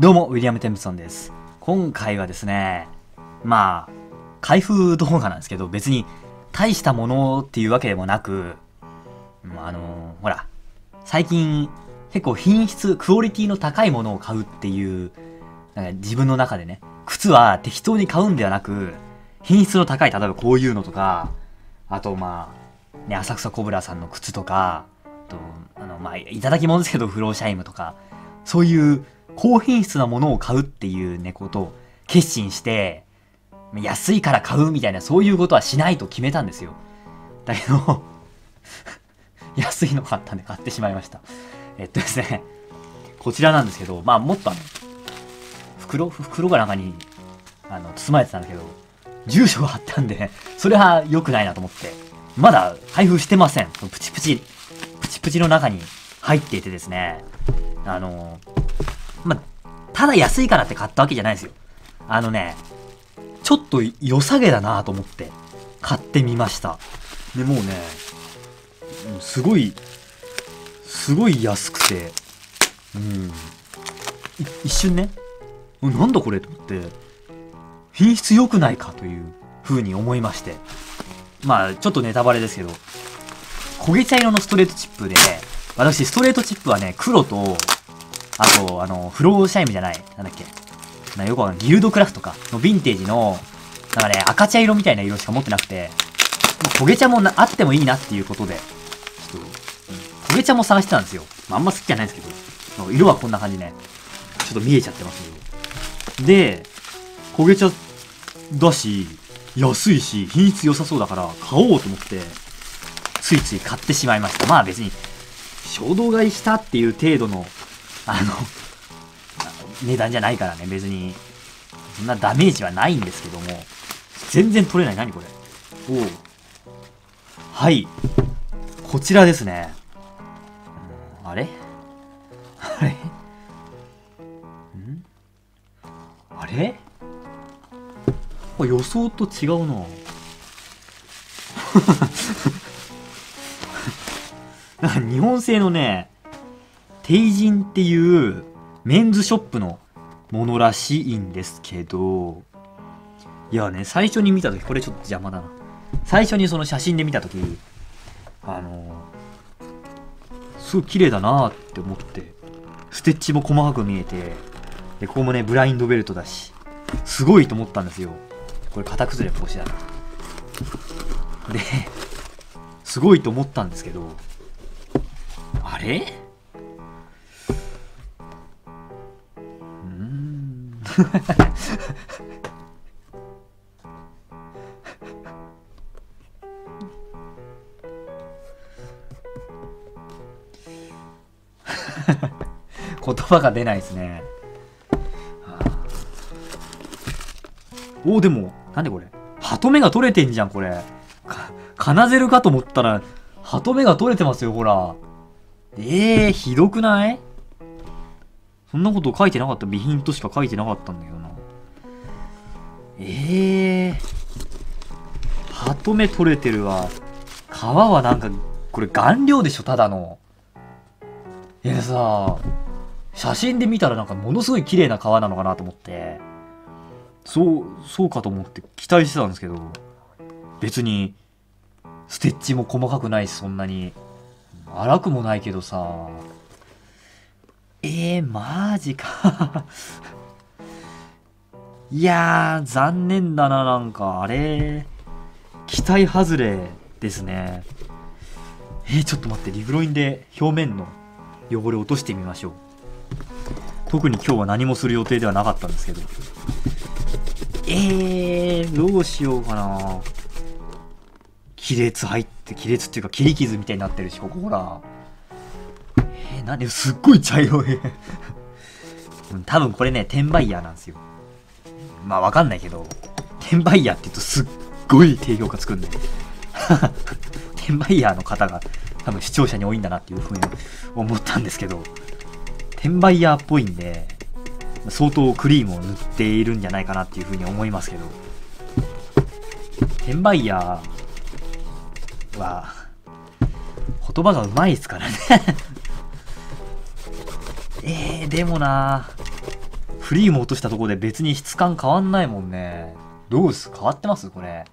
どうも、ウィリアム・テンプソンです。今回はですね、まあ、開封動画なんですけど、別に大したものっていうわけでもなく、ああのほら、最近結構品質、クオリティの高いものを買うっていう、なんか自分の中でね、靴は適当に買うんではなく、品質の高い、例えばこういうのとか、あとまあ、ね、浅草コブラさんの靴とか、あと、あの、まあ、いただき物ですけど、フローシャイムとか、そういう高品質なものを買うっていうね、ことを決心して、安いから買うみたいな、そういうことはしないと決めたんですよ。だけど、安いの買ったんで買ってしまいました。えっとですね、こちらなんですけど、まあもっとあの、袋袋が中に、あの、包まれてたんだけど、住所が貼ってあるんで、それは良くないなと思って、まだ開封してません。プチプチ、プチプチの中に入っていてですね、あの、まあ、ただ安いからって買ったわけじゃないですよ。あのね、ちょっと良さげだなと思って買ってみました。で、もうね、すごい、すごい安くて、うん、一瞬ね、なんだこれと思って、品質良くないかという風に思いまして。まあ、ちょっとネタバレですけど、焦げ茶色のストレートチップで、私、ストレートチップはね、黒と、あと、あの、フローシャイムじゃない、なんだっけ、なよくわかんない、ギルドクラフトか、のヴィンテージの、なんかね、赤茶色みたいな色しか持ってなくて、もう焦げ茶もなあってもいいなっていうことで、ちょっと、焦げ茶も探してたんですよ。まあ、あんま好きじゃないんですけど、色はこんな感じね、ちょっと見えちゃってますけど。で、焦げ茶だし、安いし、品質良さそうだから買おうと思って、ついつい買ってしまいました。まあ別に、衝動買いしたっていう程度の、あの、値段じゃないからね、別に、そんなダメージはないんですけども、全然取れない。何これ。おう。はい。こちらですね。うんあれ？あれ？ん？あれ？あ予想と違うな。なんか日本製のね、テイジンっていうメンズショップのものらしいんですけど、いやね、最初に見たとき、これちょっと邪魔だな。最初にその写真で見たとき、あのすごい綺麗だなって思って、ステッチも細かく見えて、で、ここもね、ブラインドベルトだし、すごいと思ったんですよ。これ型崩れ防止だな。で、すごいと思ったんですけど、あれ？言葉が出ないですね。はあおお、でも、なんでこれ？鳩目が取れてんじゃん、これ。か、金ゼルかと思ったら、鳩目が取れてますよ、ほら。ええー、ひどくない？そんなこと書いてなかった。備品としか書いてなかったんだけどな。ええー。鳩目取れてるわ。皮はなんか、これ顔料でしょ、ただの。いやさ、写真で見たらなんかものすごい綺麗な皮なのかなと思って。そう、そうかと思って期待してたんですけど、別に、ステッチも細かくないし、そんなに。荒くもないけどさ。えー、マジか。いやー、残念だな、なんか、あれ。期待外れですね。えー、ちょっと待って、リブロインで表面の汚れ落としてみましょう。特に今日は何もする予定ではなかったんですけど。えー、どうしようかな。亀裂入って、亀裂っていうか切り傷みたいになってるし、ここほら。なんですっごい茶色い。多分これね、転売ヤーなんですよ。まあわかんないけど、転売ヤーって言うとすっごい低評価つくんで。転売ヤーの方が多分視聴者に多いんだなっていうふうに思ったんですけど、転売ヤーっぽいんで、相当クリームを塗っているんじゃないかなっていうふうに思いますけど、転売ヤーは、言葉がうまいですからねえー、でもなクリーム落としたところで別に質感変わんないもんね。どうす？変わってます？これ。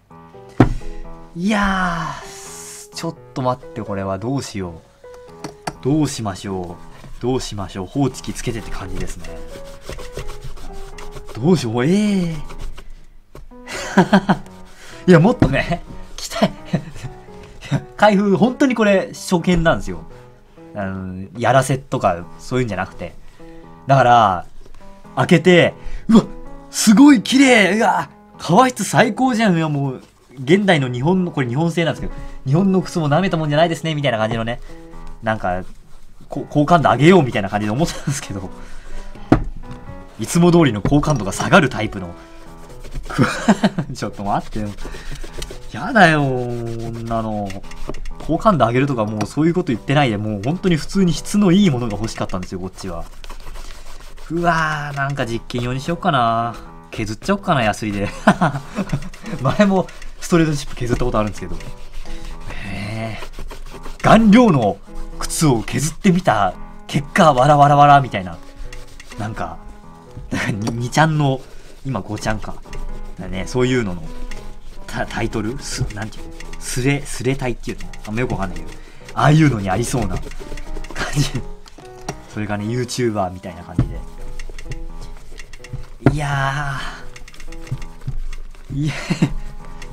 いやー、ちょっと待って、これはどうしよう。どうしましょう。どうしましょう。放置機つけてって感じですね。どうしよう。ええー。いや、もっとね、来たい。開封、本当にこれ、初見なんですよ。あの、やらせとか、そういうんじゃなくて。だから、開けて、うわ、すごい綺麗うわ、革質最高じゃんいや、もう、現代の日本の、これ日本製なんですけど、日本の靴も舐めたもんじゃないですね、みたいな感じのね、なんか、好感度上げようみたいな感じで思ってたんですけど、いつも通りの好感度が下がるタイプの、ちょっと待ってよ。やだよ、女の。好感度上げるとかもうそういうこと言ってないで、もう本当に普通に質のいいものが欲しかったんですよ、こっちは。うわー、なんか実験用にしよっかな。削っちゃおっかな、ヤスリで。前もストレートチップ削ったことあるんですけど。へえ。顔料の靴を削ってみた結果、わらわらわらみたいな。なんか、なんか 2, ちゃんの、今5ちゃんか。だね、そういうののタタイトル？す、なんていうの？スレ、スレタイっていうのあんまよくわかんないけど。ああいうのにありそうな感じ。それがね、YouTuber みたいな感じで。いやー。いや、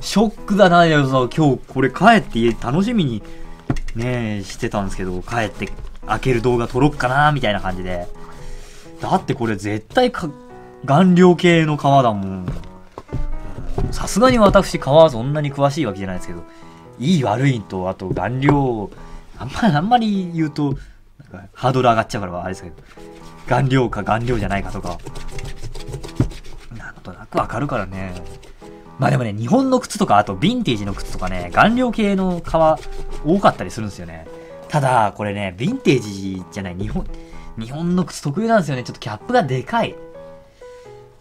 ショックだな、よ、さ、今日これ帰って家楽しみにねしてたんですけど、帰って開ける動画撮ろっかな、みたいな感じで。だってこれ絶対か、顔料系の皮だもん。さすがに私、皮はそんなに詳しいわけじゃないですけど、いい悪いと、あと顔料、あんまり、あんまり言うと、なんかハードル上がっちゃうからあれですけど、顔料か顔料じゃないかとか、なんとなくわかるからね。まあでもね、日本の靴とか、あとヴィンテージの靴とかね、顔料系の皮多かったりするんですよね。ただ、これね、ヴィンテージじゃない、日本、日本の靴特有なんですよね。ちょっとキャップがでかい。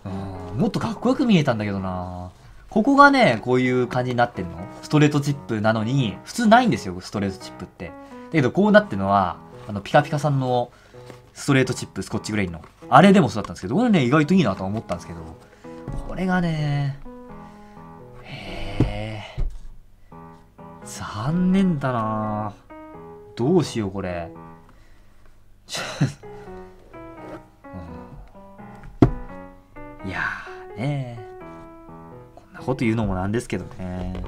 うん、もっとかっこよく見えたんだけどなここがね、こういう感じになってんの？ストレートチップなのに、普通ないんですよ、ストレートチップって。だけど、こうなってるのは、あの、ピカピカさんのストレートチップ、スコッチグレインの。あれでもそうだったんですけど、これね、意外といいなと思ったんですけど、これがね、へえ、残念だなどうしよう、これ。うんいやーねこんなこと言うのもなんですけどね。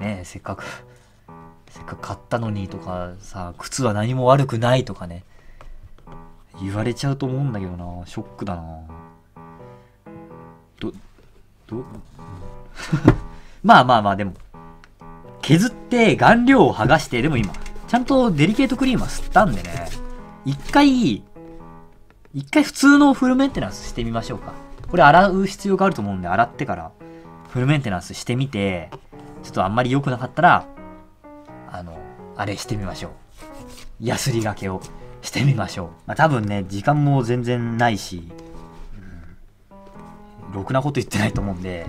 ねえ、せっかく、せっかく買ったのにとかさ、靴は何も悪くないとかね、言われちゃうと思うんだけどな、ショックだな。ど、ど、まあまあまあ、でも、削って顔料を剥がして、でも今、ちゃんとデリケートクリームは吸ったんでね、一回、一回普通のフルメンテナンスしてみましょうか。これ洗う必要があると思うんで、洗ってからフルメンテナンスしてみて、ちょっとあんまり良くなかったら、あの、あれしてみましょう。ヤスリがけをしてみましょう。まあ多分ね、時間も全然ないし、うん、ろくなこと言ってないと思うんで、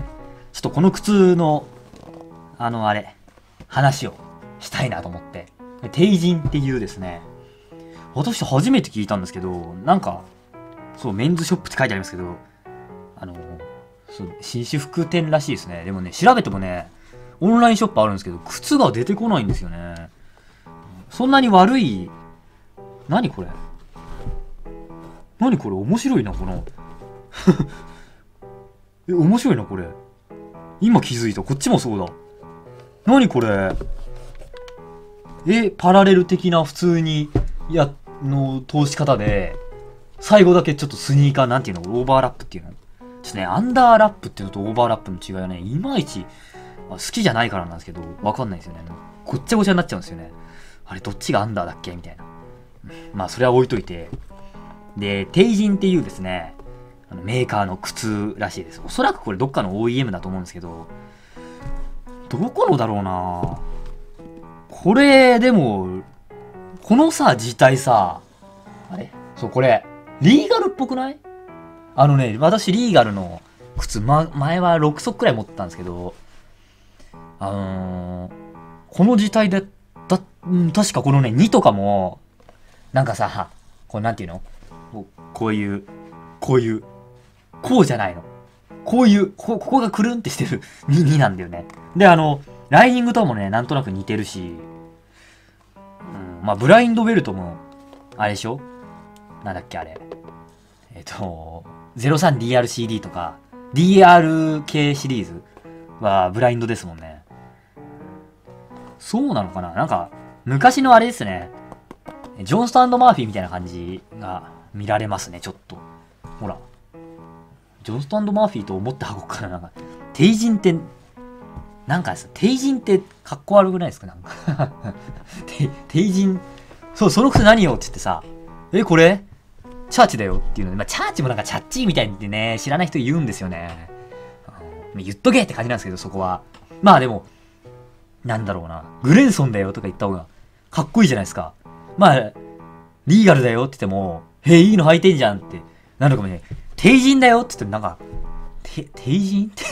ちょっとこの靴の、あのあれ、話をしたいなと思って。帝人っていうですね、私初めて聞いたんですけど、なんか、そう、メンズショップって書いてありますけど、あの、そう、紳士服店らしいですね。でもね、調べてもね、オンラインショップあるんですけど、靴が出てこないんですよね。そんなに悪い、何これ？何これ？面白いな、この。え、面白いな、これ。今気づいた。こっちもそうだ。何これ？え、パラレル的な普通に、いや、の通し方で、最後だけちょっとスニーカー、なんていうのオーバーラップっていうのちょっとね、アンダーラップっていうのとオーバーラップの違いはね、いまいち、好きじゃないからなんですけど、わかんないですよね。ごっちゃごちゃになっちゃうんですよね。あれ、どっちがアンダーだっけ？みたいな。まあ、それは置いといて。で、テイジンっていうですね、あのメーカーの靴らしいです。おそらくこれどっかの OEM だと思うんですけど、どこのだろうな？これ、でも、このさ、字体さ、あれ？そう、これ、リーガルっぽくない？あのね、私リーガルの靴、ま、前は6足くらい持ってたんですけど、あのー、この字体で、だ、確かこのね、2とかも、なんかさ、こうなんていうの？こうこういう、こういう、こうじゃないの。こういう、こここがくるんってしてる2、2なんだよね。で、あの、ライニングともね、なんとなく似てるし、うん、まあ、ブラインドベルトも、あれでしょ？なんだっけ、あれ。えっと、03DRCD とか、DR 系シリーズはブラインドですもんね。そうなのかな？なんか、昔のあれですね。ジョン・スタンド・マーフィーみたいな感じが見られますね、ちょっと。ほら。ジョン・スタンド・マーフィーと思って運ぶから、なんか、テイジンって、なんかですテイジンってかっこ悪くないですか？なんか テ。テイジン、そう、その靴何よって言ってさ、え、これ？チャーチだよっていうので、まあ、チャーチもなんかチャッチーみたいってね、知らない人言うんですよね。言っとけって感じなんですけど、そこは。まあでも、なんだろうな、グレンソンだよとか言った方がかっこいいじゃないですか。まあ、リーガルだよって言っても、へえ、いいの履いてんじゃんってなるかもね。帝人だよって言ってもなんか、て、帝人って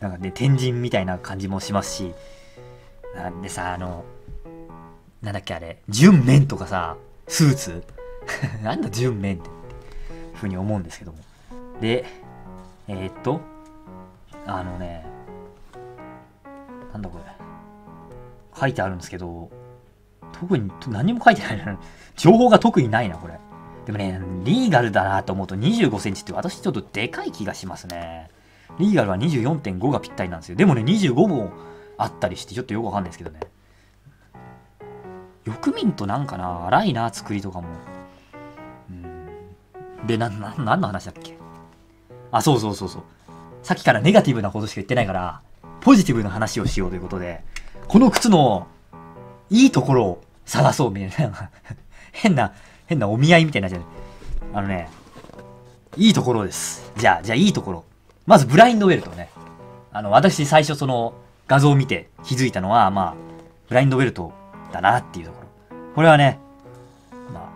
なんかね、天神みたいな感じもしますし、なんでさ、あの、なんだっけあれ、純面とかさ、スーツ？なんだ純面って、ふうに思うんですけども。で、えー、っと、あのね、なんだこれ。書いてあるんですけど、特に何も書いてないな。情報が特にないな、これ。でもね、リーガルだなと思うと25センチって私ちょっとでかい気がしますね。リーガルは24.5がぴったりなんですよ。でもね、25もあったりしてちょっとよくわかんないですけどね。よく見んとなんかな、荒いな、作りとかも。で、な、な、何の話だっけ？あ、そうそうそうそう。さっきからネガティブなことしか言ってないから、ポジティブな話をしようということで、この靴のいいところを探そうみたいな。変な、変なお見合いみたいなじゃない。あのね、いいところです。じゃあ、じゃあいいところ。まずブラインドベルトね。あの、私最初その画像を見て気づいたのは、まあ、ブラインドベルトだなっていうところ。これはね、まあ、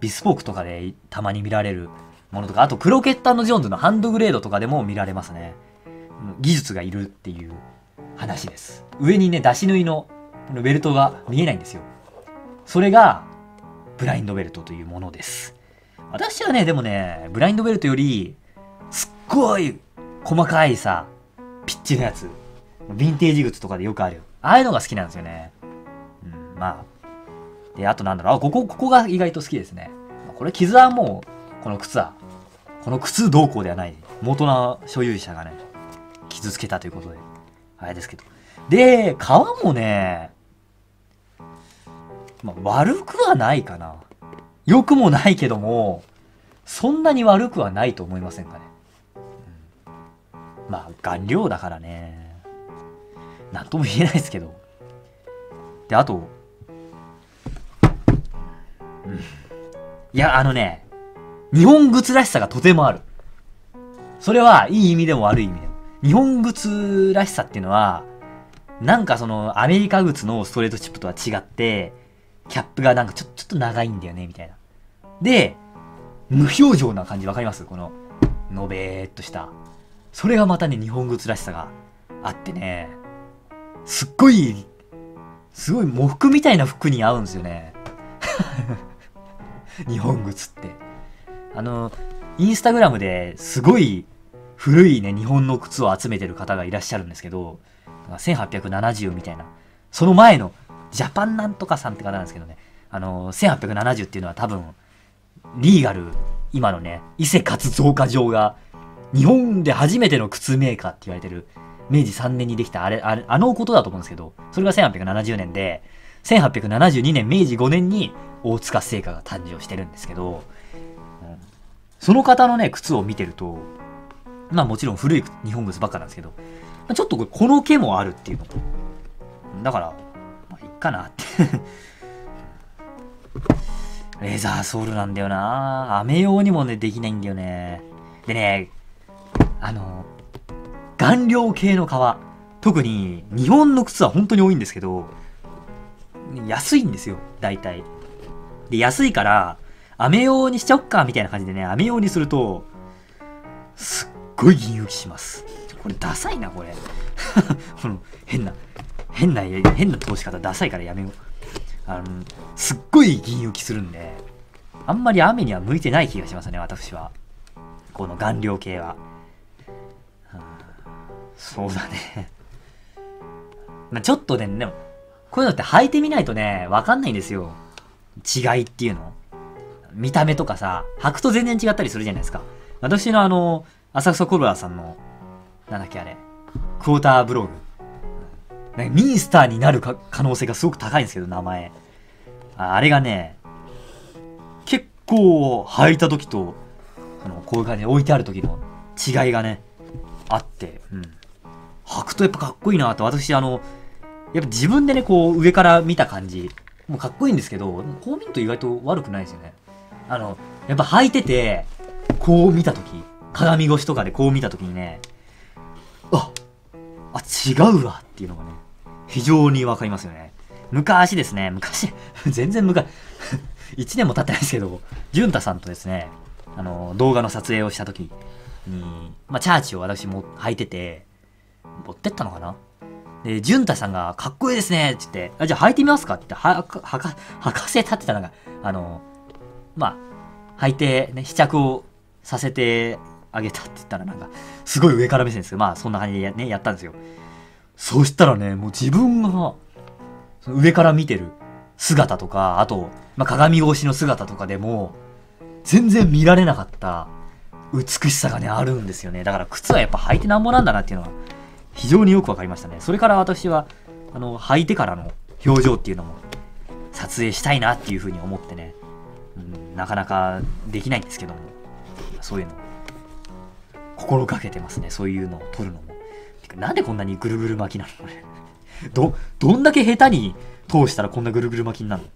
ビスポークとかでたまに見られるものとか、あとクロケットジョーンズのハンドグレードとかでも見られますね。技術がいるっていう話です。上にね、出し縫いのベルトが見えないんですよ。それが、ブラインドベルトというものです。私はね、でもね、ブラインドベルトより、すっごい細かいさ、ピッチのやつ、ヴィンテージ靴とかでよくある。ああいうのが好きなんですよね。うん、まあ。で、あとなんだろう、あ、ここ、ここが意外と好きですね。これ、傷はもう、この靴は、この靴どうこうではない。元の所有者がね、傷つけたということで、あれですけど。で、皮もね、まあ、悪くはないかな。良くもないけども、そんなに悪くはないと思いませんかね。まあ、顔料だからね。なんとも言えないですけど。で、あと、いや、あのね、日本靴らしさがとてもある。それはいい意味でも悪い意味でも。日本靴らしさっていうのは、なんかそのアメリカ靴のストレートチップとは違って、キャップがなんかちょちょっと長いんだよね、みたいな。で、無表情な感じわかります？この、のべーっとした。それがまたね、日本靴らしさがあってね、すっごい、すごい喪服みたいな服に合うんですよね。日本靴って。あの、インスタグラムですごい古いね、日本の靴を集めてる方がいらっしゃるんですけど、1870みたいな。その前の、ジャパンなんとかさんって方なんですけどね、あの、1870っていうのは多分、リーガル、今のね、伊勢活増加場が、日本で初めての靴メーカーって言われてる、明治3年にできたあれ、あれ、あのことだと思うんですけど、それが1870年で、1872年、明治5年に大塚製菓が誕生してるんですけど、うん、その方のね、靴を見てると、まあもちろん古い日本靴ばっかなんですけど、ちょっとこ、の毛もあるっていうの。だから、まあいっかなって レザーソールなんだよな雨用にもね、できないんだよね。でね、あの、顔料系の革。特に日本の靴は本当に多いんですけど、安いんですよ、大体。で、安いから、雨用にしちゃおっか、みたいな感じでね、雨用にすると、すっごい銀浮きします。これダサいな、これ。この変な、変な、変な通し方ダサいからやめよう。あの、すっごい銀浮きするんで、あんまり雨には向いてない気がしますね、私は。この顔料系は。そうだね。まあ、ちょっとね、でも、こういうのって履いてみないとね、わかんないんですよ。違いっていうの。見た目とかさ、履くと全然違ったりするじゃないですか。私のあの、浅草コブラさんの、なんだっけあれ、クォーターブログ。ミンスターになる可能性がすごく高いんですけど、名前。ああれがね、結構履いた時と、あのこういう感じで置いてある時の違いがね、あって、うん。履くとやっぱかっこいいなと、私あの、やっぱ自分でね、こう上から見た感じ、もうかっこいいんですけど、こう見ると意外と悪くないですよね。あの、やっぱ履いてて、こう見た時鏡越しとかでこう見た時にね、あ、あ、違うわっていうのがね、非常にわかりますよね。昔ですね、昔、全然昔、1年も経ってないですけど、ジュンタさんとですね、あの、動画の撮影をした時に、まあ、チャーチを私も履いてて、持ってったのかなで、ジュンタさんが、かっこいいですねって言って、あじゃあ履いてみますかっては、はか、履かせたってたのが、あの、まあ、履いて、ね、試着をさせてあげたって言ったらなんか、すごい上から目線ですけど、まあ、そんな感じで,、ね、やったんですよ。そしたらね、もう自分が、上から見てる姿とか、あと、まあ、鏡越しの姿とかでも、全然見られなかった美しさがね、あるんですよね。だから靴はやっぱ履いてなんぼなんだなっていうのは、非常によくわかりましたね。それから私は、あの、履いてからの表情っていうのも、撮影したいなっていうふうに思ってね、うん、なかなかできないんですけども、そういうの、心がけてますね。そういうのを撮るのも。なんでこんなにぐるぐる巻きなの？これ。ど、どんだけ下手に通したらこんなぐるぐる巻きになるの？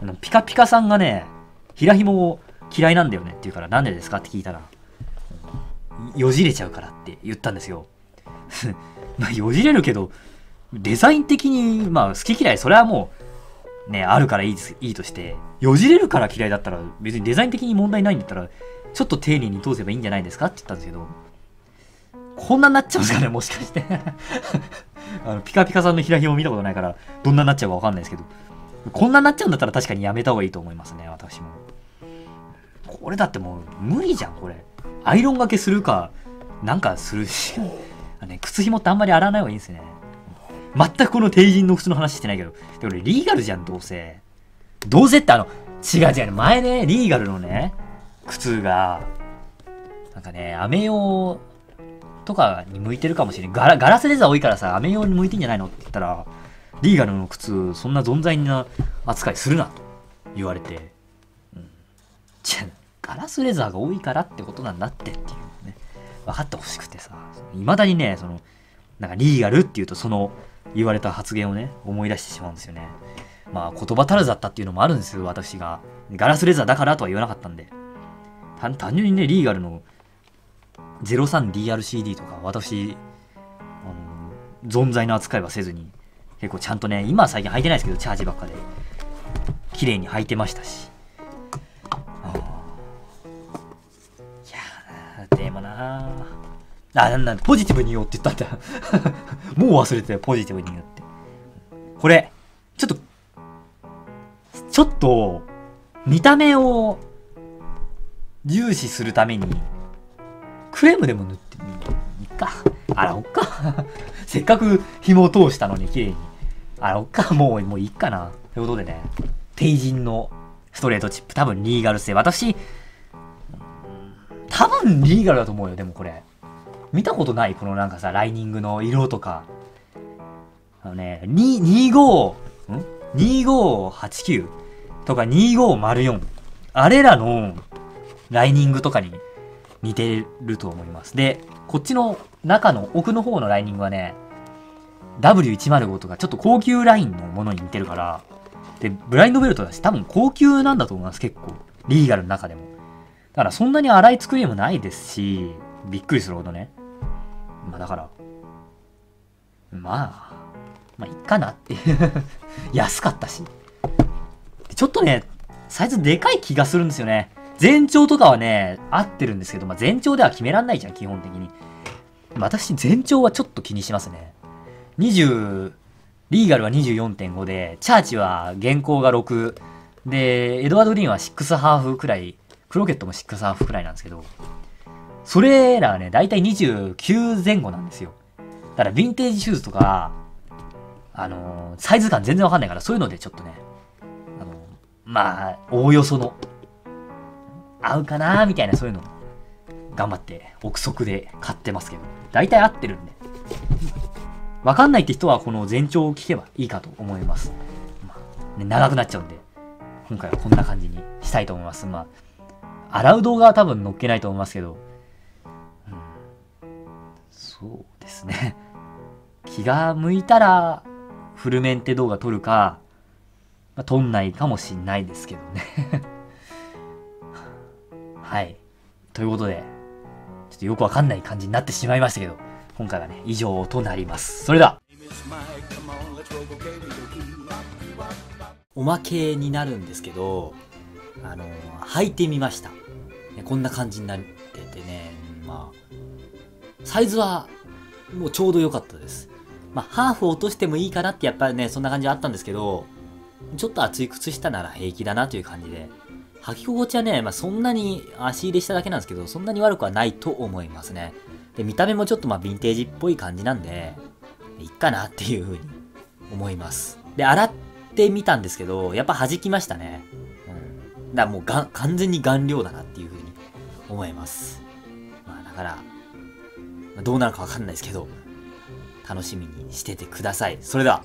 あのピカピカさんがね、平紐を嫌いなんだよねって言うから、なんでですかって聞いたら、よじれちゃうからって言ったんですよ。まあ、よじれるけど、デザイン的に、まあ、好き嫌い、それはもう、ね、あるからいいいいとして、よじれるから嫌いだったら、別にデザイン的に問題ないんだったら、ちょっと丁寧に通せばいいんじゃないですかって言ったんですけど、こんなになっちゃうんですかね、もしかして あのピカピカさんの平ひも見たことないから、どんなになっちゃうかわかんないですけど、こんなになっちゃうんだったら確かにやめた方がいいと思いますね、私も。これだってもう無理じゃん、これ。アイロンがけするか、なんかするし。ね、靴紐ってあんまり洗わない方がいいんですね。全くこの帝人の靴の話してないけど。で、俺、リーガルじゃん、どうせ。どうせってあの、違う違う、前ね、リーガルのね、靴が、なんかね、雨用とかに向いてるかもしれん。ガラガラスレザー多いからさ、雨用に向いてんじゃないのって言ったら、リーガルの靴、そんな存在な扱いするなと言われて、うん。じゃガラスレザーが多いからってことなんだってっていう。分かってほしくてさ、いまだにね、その、なんかリーガルっていうとその言われた発言をね、思い出してしまうんですよね。まあ言葉足らずだったっていうのもあるんですよ、私が。ガラスレザーだからとは言わなかったんで。単純にね、リーガルの 03DRCD とか、私、あの、存在の扱いはせずに、結構ちゃんとね、今は最近履いてないですけど、チャージばっかで、綺麗に履いてましたし。あ、なんだ、ポジティブに言おうって言ったんだ。もう忘れてたよ、ポジティブに言うって。これ、ちょっと、ちょっと、見た目を重視するために、クレームでも塗ってみ、いっか。洗おっか。せっかく紐を通したのに、綺麗に。洗おっか。もう、もういいかな。ということでね、帝人のストレートチップ、多分リーガル製。私、多分リーガルだと思うよ、でもこれ。見たことないこのなんかさ、ライニングの色とか。あのね、2、25、ん ?2589 とか2504。あれらのライニングとかに似てると思います。で、こっちの中の奥の方のライニングはね、W105 とかちょっと高級ラインのものに似てるから、で、ブラインドベルトだし多分高級なんだと思います、結構。リーガルの中でも。だからそんなに荒い作りもないですし、びっくりするほどね。まあだから、まあ、まあいっかなって 安かったし。ちょっとね、サイズでかい気がするんですよね。全長とかはね、合ってるんですけど、まあ全長では決めらんないじゃん、基本的に。私、全長はちょっと気にしますね。22リーガルは24.5で、チャーチは現行が6、で、エドワード・グリーンは6ハーフくらい、クロケットも6ハーフくらいなんですけど、それらはね、だいたい29前後なんですよ。だからヴィンテージシューズとか、あのー、サイズ感全然わかんないから、そういうのでちょっとね、あのー、まあ、おおよその、合うかなーみたいなそういうの、頑張って憶測で買ってますけど、大体合ってるんで。わかんないって人はこの全長を聞けばいいかと思います。まあね、長くなっちゃうんで、今回はこんな感じにしたいと思います。まあ、洗う動画は多分載っけないと思いますけど、そうですね。気が向いたら、フルメンテ動画撮るか、まあ、撮んないかもしんないですけどね はい。ということで、ちょっとよくわかんない感じになってしまいましたけど、今回はね、以上となります。それでは、おまけになるんですけど、あの履いてみました。ね、こんな感じになっててね、まあ、サイズはもうちょうど良かったです。まあ、ハーフ落としてもいいかなってやっぱりね、そんな感じあったんですけど、ちょっと厚い靴下なら平気だなという感じで、履き心地はね、まあ、そんなに足入れしただけなんですけど、そんなに悪くはないと思いますね。で、見た目もちょっとまあ、ヴィンテージっぽい感じなんで、いっかなっていう風に思います。で、洗ってみたんですけど、やっぱ弾きましたね。うん。だからもうが完全に顔料だなっていう風に思います。まあだから、どうなるかわかんないですけど、楽しみにしててください。それでは。